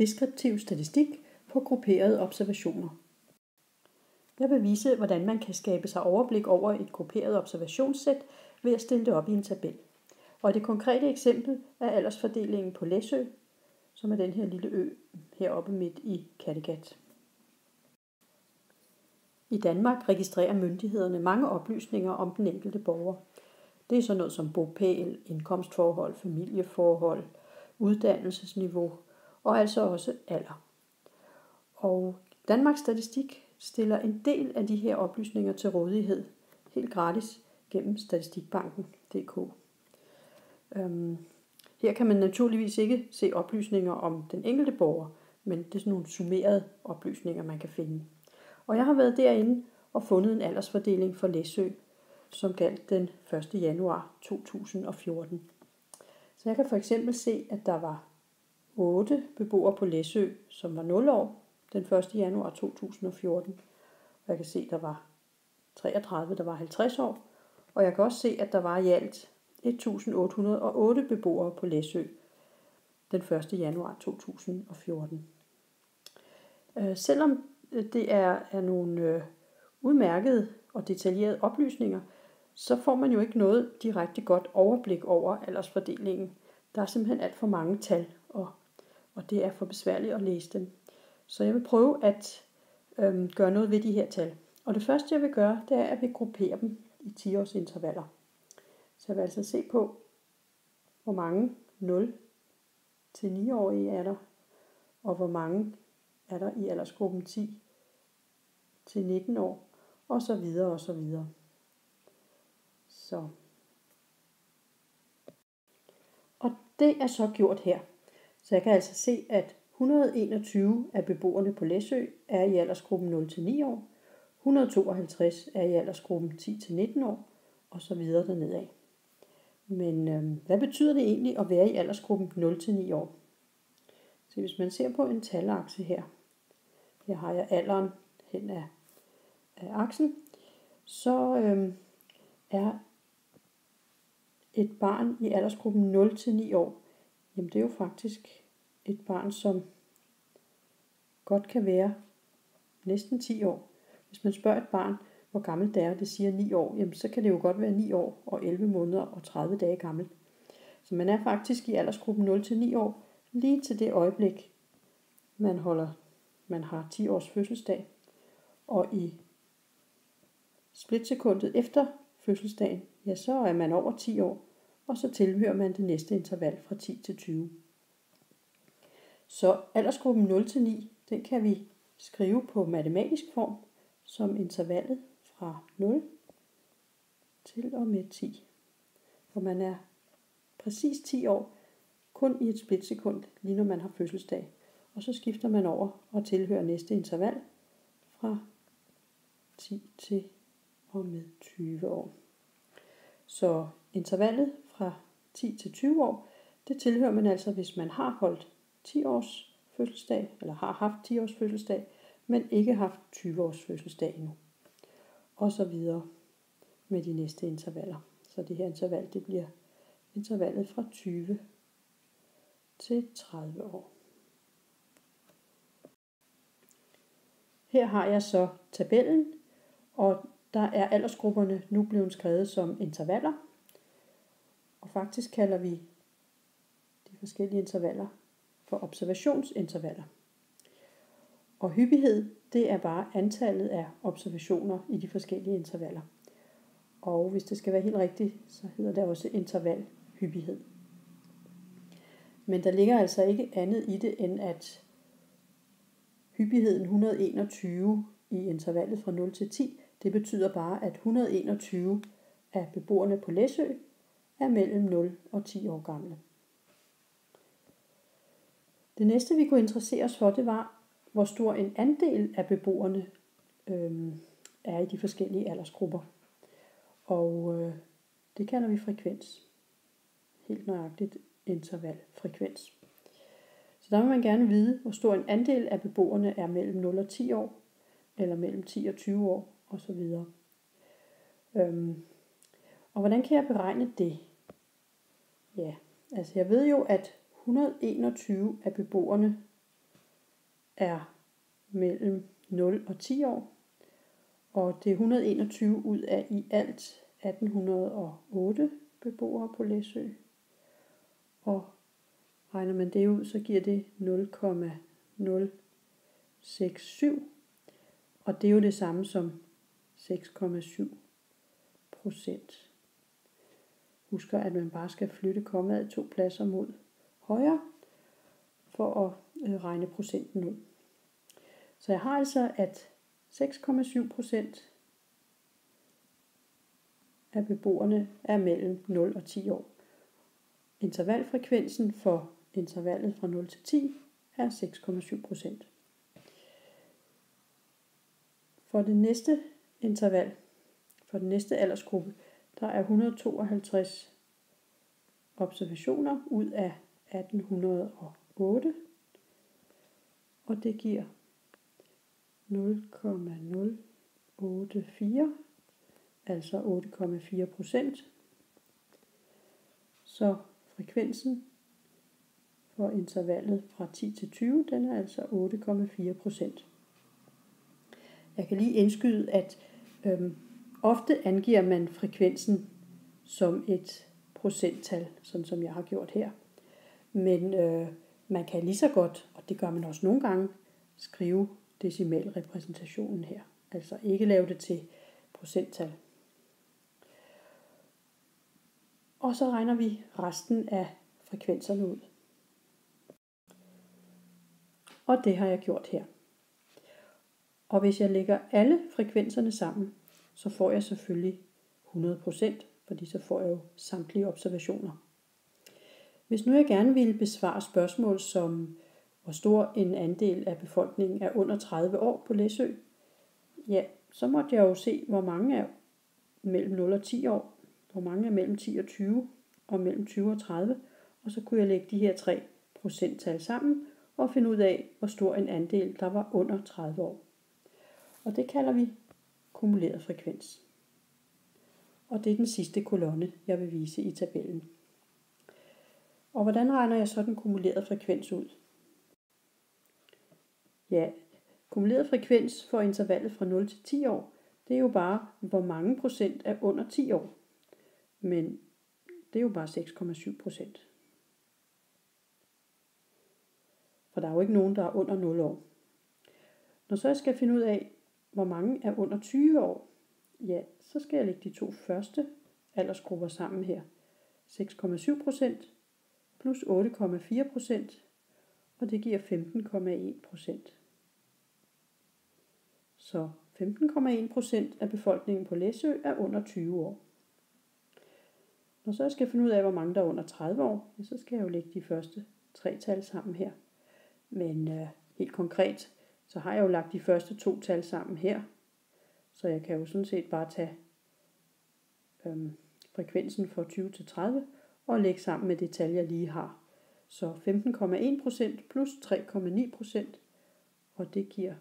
deskriptiv statistik på grupperede observationer. Jeg vil vise, hvordan man kan skabe sig overblik over et grupperet observationssæt ved at stille det op i en tabel. Og det konkrete eksempel er aldersfordelingen på Læsø, som er den her lille ø heroppe midt i Kattegat. I Danmark registrerer myndighederne mange oplysninger om den enkelte borger. Det er sådan noget som bopæl, indkomstforhold, familieforhold, uddannelsesniveau og altså også alder. Og Danmarks Statistik stiller en del af de her oplysninger til rådighed helt gratis gennem statistikbanken.dk. Øhm, her kan man naturligvis ikke se oplysninger om den enkelte borger, men det er sådan nogle summerede oplysninger, man kan finde. Og jeg har været derinde og fundet en aldersfordeling for Læsø, som galt den 1. januar 2014. Så jeg kan for eksempel se, at der var 8 beboere på Læsø, som var 0 år den 1. januar 2014. Og jeg kan se, der var 33, der var 50 år. Og jeg kan også se, at der var i alt 1808 beboere på Læsø den 1. januar 2014. Øh, selvom det er, er nogle øh, udmærkede og detaljerede oplysninger, så får man jo ikke noget direkte godt overblik over aldersfordelingen. Der er simpelthen alt for mange tal, og, og det er for besværligt at læse dem. Så jeg vil prøve at øhm, gøre noget ved de her tal. Og det første jeg vil gøre, det er at vi grupperer dem i 10 års intervaller. Så jeg vil altså se på, hvor mange 0 til 9-årige er der, og hvor mange er der i aldersgruppen 10 til 19 år, og så videre og så videre. Så. Og det er så gjort her. Så jeg kan altså se, at 121 af beboerne på Læsø er i aldersgruppen 0-9 år, 152 er i aldersgruppen 10-19 år, og så videre dernede af. Men øh, hvad betyder det egentlig at være i aldersgruppen 0-9 år? Så hvis man ser på en talakse her, her har jeg alderen hen af, af aksen, så øh, er et barn i aldersgruppen 0-9 år, jamen det er jo faktisk et barn, som godt kan være næsten 10 år. Hvis man spørger et barn, hvor gammelt det er, det siger 9 år, jamen så kan det jo godt være 9 år og 11 måneder og 30 dage gammel. Så man er faktisk i aldersgruppen 0-9 år, lige til det øjeblik, man holder, man har 10 års fødselsdag. Og i splitsekundet efter fødselsdagen, ja, så er man over 10 år, og så tilhører man det næste interval fra 10 til 20. Så aldersgruppen 0-9, den kan vi skrive på matematisk form som intervallet fra 0 til og med 10. Hvor man er præcis 10 år, kun i et splitsekund, lige når man har fødselsdag. Og så skifter man over og tilhører næste interval fra 10 til og med 20 år. Så intervallet fra 10 til 20 år, det tilhører man altså, hvis man har holdt 10 års fødselsdag, eller har haft 10 års fødselsdag, men ikke haft 20 års fødselsdag endnu. Og så videre med de næste intervaller. Så det her interval, det bliver intervallet fra 20 til 30 år. Her har jeg så tabellen, og der er aldersgrupperne nu blevet skrevet som intervaller. Og faktisk kalder vi de forskellige intervaller for observationsintervaller. Og hyppighed, det er bare antallet af observationer i de forskellige intervaller. Og hvis det skal være helt rigtigt, så hedder det også intervalhyppighed. Men der ligger altså ikke andet i det, end at hyppigheden 121 i intervallet fra 0 til 10, det betyder bare, at 121 af beboerne på Læsø er mellem 0 og 10 år gamle. Det næste, vi kunne interessere os for, det var, hvor stor en andel af beboerne øh, er i de forskellige aldersgrupper. Og øh, det kalder vi frekvens. Helt nøjagtigt intervalfrekvens. Så der vil man gerne vide, hvor stor en andel af beboerne er mellem 0 og 10 år, eller mellem 10 og 20 år, osv. Øhm, og hvordan kan jeg beregne det? Ja, altså jeg ved jo, at 121 af beboerne er mellem 0 og 10 år, og det er 121 ud af i alt 1808 beboere på Læsø. Og regner man det ud, så giver det 0,067, og det er jo det samme som 6,7 procent. Husk at man bare skal flytte kommaet to pladser mod højere for at øh, regne procenten ud. Så jeg har altså, at 6,7 procent af beboerne er mellem 0 og 10 år. Intervalfrekvensen for intervallet fra 0 til 10 er 6,7 procent. For det næste interval, for den næste aldersgruppe, der er 152 observationer ud af 1808, og det giver 0,084, altså 8,4 procent. Så frekvensen for intervallet fra 10 til 20, den er altså 8,4 procent. Jeg kan lige indskyde, at øhm, ofte angiver man frekvensen som et procenttal, sådan som jeg har gjort her. Men øh, man kan lige så godt, og det gør man også nogle gange, skrive decimalrepræsentationen her. Altså ikke lave det til procenttal. Og så regner vi resten af frekvenserne ud. Og det har jeg gjort her. Og hvis jeg lægger alle frekvenserne sammen, så får jeg selvfølgelig 100%, fordi så får jeg jo samtlige observationer. Hvis nu jeg gerne ville besvare spørgsmål som, hvor stor en andel af befolkningen er under 30 år på Læsø, ja, så måtte jeg jo se, hvor mange er mellem 0 og 10 år, hvor mange er mellem 10 og 20, og mellem 20 og 30, og så kunne jeg lægge de her tre procenttal sammen og finde ud af, hvor stor en andel der var under 30 år. Og det kalder vi kumuleret frekvens. Og det er den sidste kolonne, jeg vil vise i tabellen. Og hvordan regner jeg så den kumulerede frekvens ud? Ja, kumuleret frekvens for intervallet fra 0 til 10 år, det er jo bare, hvor mange procent er under 10 år. Men det er jo bare 6,7 procent. For der er jo ikke nogen, der er under 0 år. Når så jeg skal finde ud af, hvor mange er under 20 år, ja, så skal jeg lægge de to første aldersgrupper sammen her. 6,7 procent plus 8,4 procent, og det giver 15,1 procent. Så 15,1 procent af befolkningen på Læsø er under 20 år. Når så jeg skal finde ud af, hvor mange der er under 30 år, så skal jeg jo lægge de første tre tal sammen her. Men øh, helt konkret, så har jeg jo lagt de første to tal sammen her. Så jeg kan jo sådan set bare tage øhm, frekvensen fra 20 til 30 og lægge sammen med det tal, jeg lige har. Så 15,1% plus 3,9%, og det giver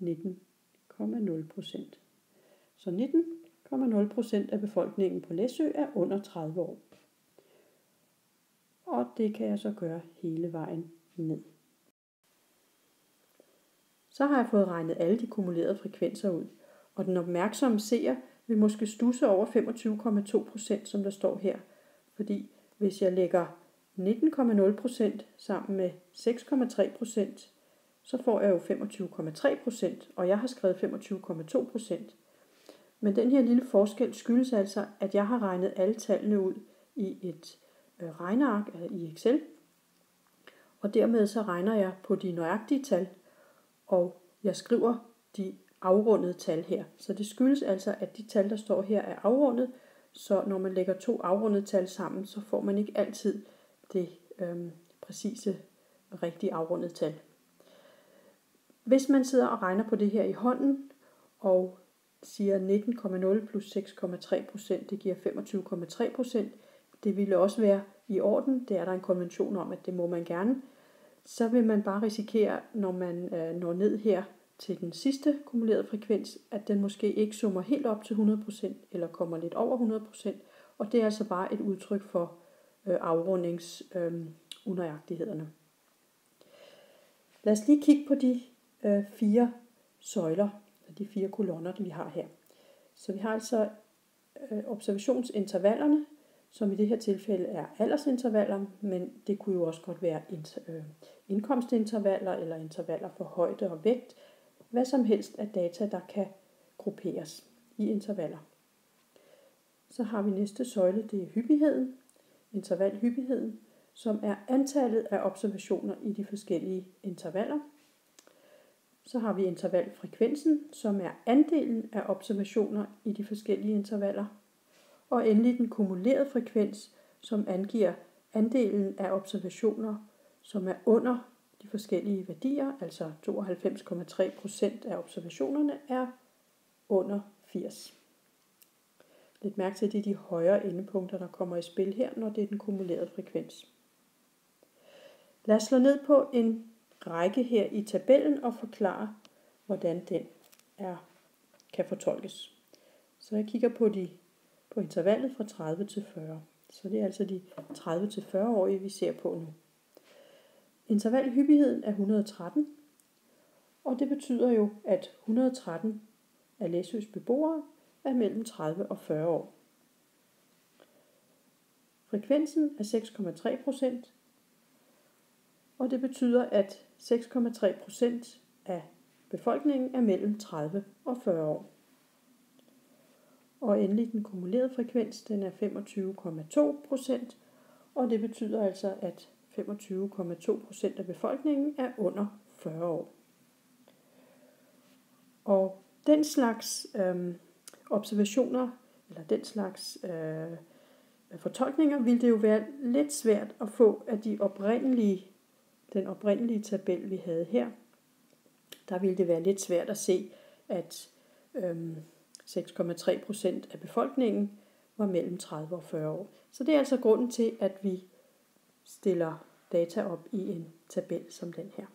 19,0%. Så 19,0% af befolkningen på Læsø er under 30 år. Og det kan jeg så gøre hele vejen ned. Så har jeg fået regnet alle de kumulerede frekvenser ud, og den opmærksomme seer vil måske stusse over 25,2%, som der står her, fordi hvis jeg lægger 19,0% sammen med 6,3%, så får jeg jo 25,3%, og jeg har skrevet 25,2%. Men den her lille forskel skyldes altså, at jeg har regnet alle tallene ud i et øh, regneark altså i Excel, og dermed så regner jeg på de nøjagtige tal, og jeg skriver de afrundede tal her. Så det skyldes altså, at de tal, der står her, er afrundet, så når man lægger to afrundede tal sammen, så får man ikke altid det øhm, præcise, rigtige afrundede tal. Hvis man sidder og regner på det her i hånden, og siger 19,0 plus 6,3 procent, det giver 25,3 procent, det ville også være i orden, det er der en konvention om, at det må man gerne, så vil man bare risikere, når man øh, når ned her til den sidste kumulerede frekvens, at den måske ikke summer helt op til 100%, eller kommer lidt over 100%, og det er altså bare et udtryk for øh, afrundingsunøjagtighederne. Øhm, øh, Lad os lige kigge på de øh, fire søjler, de fire kolonner, vi har her. Så vi har altså øh, observationsintervallerne, som i det her tilfælde er aldersintervaller, men det kunne jo også godt være øh, indkomstintervaller eller intervaller for højde og vægt. Hvad som helst af data, der kan grupperes i intervaller. Så har vi næste søjle, det er hyppigheden, intervalhyppigheden, som er antallet af observationer i de forskellige intervaller. Så har vi intervalfrekvensen, som er andelen af observationer i de forskellige intervaller. Og endelig den kumulerede frekvens, som angiver andelen af observationer, som er under de forskellige værdier, altså 92,3 procent af observationerne er under 80. Lidt mærke til, at det er de højere endepunkter, der kommer i spil her, når det er den kumulerede frekvens. Lad os slå ned på en række her i tabellen og forklare, hvordan den er, kan fortolkes. Så jeg kigger på, de, på intervallet fra 30 til 40. Så det er altså de 30 til 40 årige, vi ser på nu. Intervalhyppigheden er 113, og det betyder jo, at 113 af Læsøs beboere er mellem 30 og 40 år. Frekvensen er 6,3 procent, og det betyder, at 6,3 procent af befolkningen er mellem 30 og 40 år. Og endelig den kumulerede frekvens, den er 25,2 procent, og det betyder altså, at 25,2 procent af befolkningen er under 40 år. Og den slags øh, observationer, eller den slags øh, fortolkninger, ville det jo være lidt svært at få af de oprindelige, den oprindelige tabel, vi havde her. Der ville det være lidt svært at se, at øh, 6,3 procent af befolkningen var mellem 30 og 40 år. Så det er altså grunden til, at vi stiller data op i en tabel som den her.